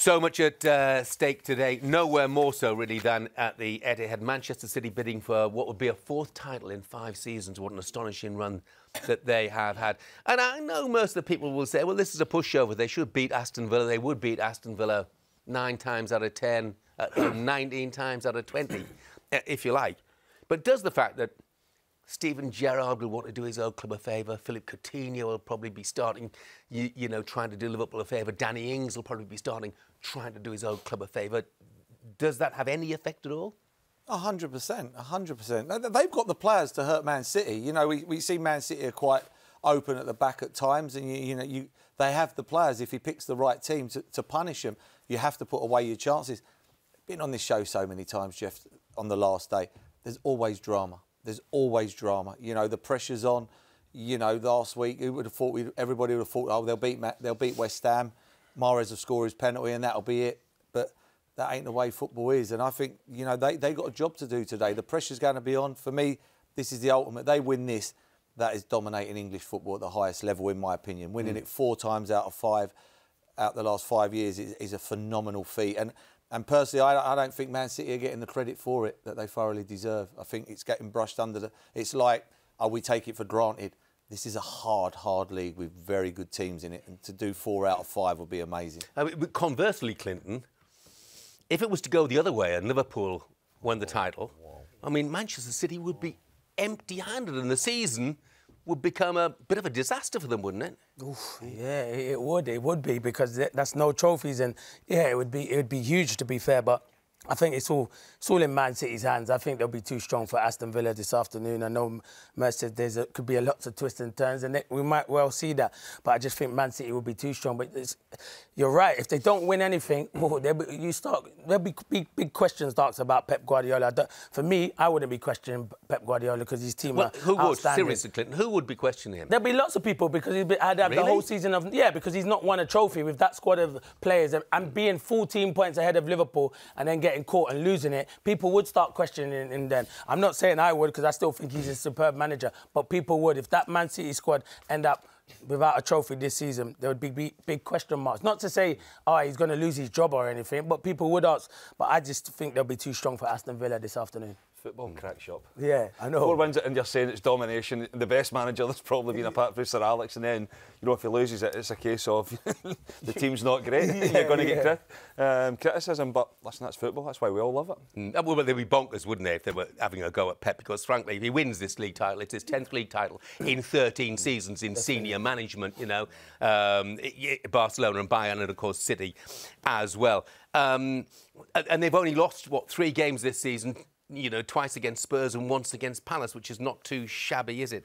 So much at uh, stake today, nowhere more so really than at the Etihad. Manchester City bidding for what would be a fourth title in five seasons. What an astonishing run that they have had. And I know most of the people will say, well, this is a pushover. They should beat Aston Villa. They would beat Aston Villa nine times out of 10, uh, 19 times out of 20, if you like. But does the fact that Steven Gerrard will want to do his old club a favour. Philippe Coutinho will probably be starting, you, you, know, trying to do Liverpool a favour. Danny Ings will probably be starting, trying to do his old club a favour. Does that have any effect at all? hundred percent, hundred percent. They've got the players to hurt Man City. You know, we, we see Man City are quite open at the back at times, and you, you know, you they have the players. If he picks the right team to, to punish them, you have to put away your chances. Been on this show so many times, Jeff. On the last day, there's always drama there's always drama. You know, the pressure's on. You know, last week, who would have thought everybody would have thought, oh, they'll beat they'll beat West Ham. Mahrez will score his penalty and that'll be it. But that ain't the way football is. And I think, you know, they, they got a job to do today. The pressure's going to be on. For me, this is the ultimate. They win this, that is dominating English football at the highest level, in my opinion. Winning mm. it four times out of five out the last five years is, is a phenomenal feat. And and personally, I, I, don't think Man City are getting the credit for it that they thoroughly deserve. I think it's getting brushed under the. It's like, oh, we take it for granted. This is a hard, hard league with very good teams in it, and to do four out of five would be amazing. Uh, mean, conversely, Clinton, if it was to go the other way and Liverpool won the title, I mean, Manchester City would be empty-handed in the season would become a bit of a disaster for them, wouldn't it? Oof, yeah, it would. It would be because that's no trophies, and yeah, it would be. It would be huge to be fair, but I think it's all it's all in Man City's hands. I think they'll be too strong for Aston Villa this afternoon. I know said there's a, could be a lot of twists and turns, and we might well see that. But I just think Man City will be too strong. But you're right. If they don't win anything, oh, be, you start there'll be big, big questions asked about Pep Guardiola. For me, I wouldn't be questioning Pep Guardiola because his team well, who would seriously, Clinton? Who would be questioning him? There'll be lots of people because he'd had really? the whole season of yeah because he's not won a trophy with that squad of players and, and being 14 points ahead of Liverpool and then getting caught and losing it. People would start questioning him then. I'm not saying I would because I still think he's a superb manager, but people would if that Man City squad end up without a trophy this season, there would be big, big question marks. Not to say, oh, he's going to lose his job or anything, but people would ask. But I just think they'll be too strong for Aston Villa this afternoon football crack shop. Yeah, I know. Four wins it and you're saying it's domination. The best manager that's probably been apart from Sir Alex, and then you know if he loses it, it's a case of the team's not great. yeah, you're going to yeah. get crit um, criticism, but listen, that's football. That's why we all love it. Mm. Well, they'd be bonkers, wouldn't they, if they were having a go at Pep? Because frankly, if he wins this league title, it's his tenth league title in 13 seasons in senior management. You know, um, Barcelona and Bayern, and of course City as well. Um, and they've only lost what three games this season you know, twice against Spurs and once against Palace, which is not too shabby, is it?